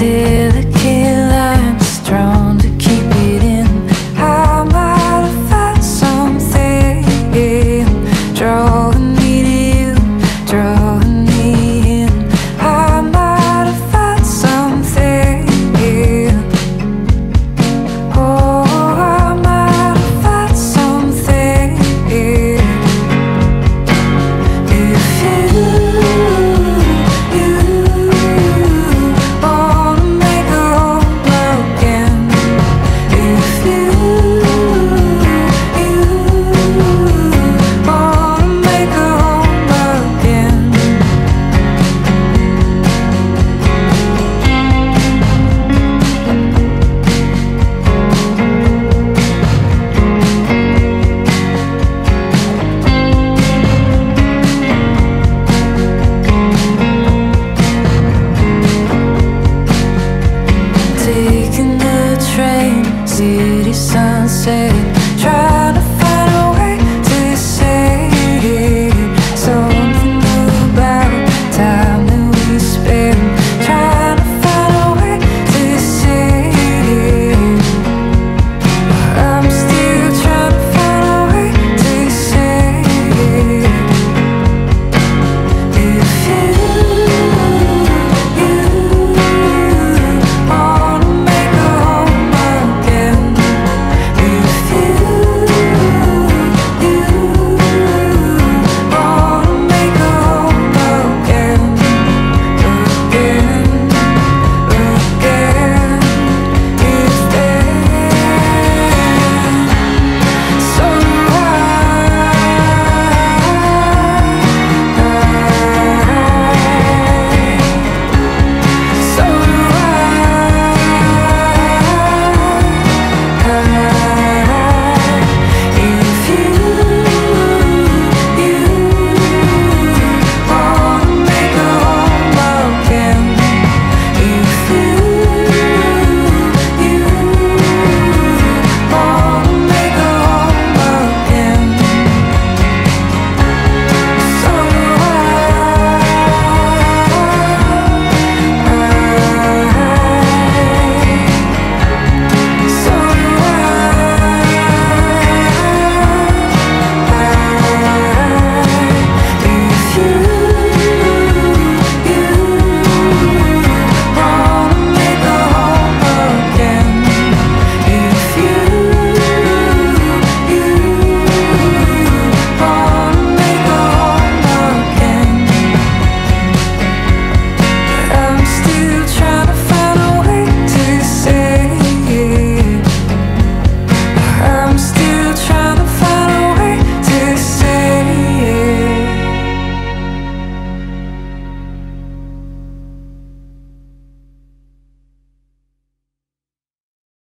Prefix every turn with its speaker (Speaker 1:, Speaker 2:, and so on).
Speaker 1: till the Taking the train, city sunset, trying to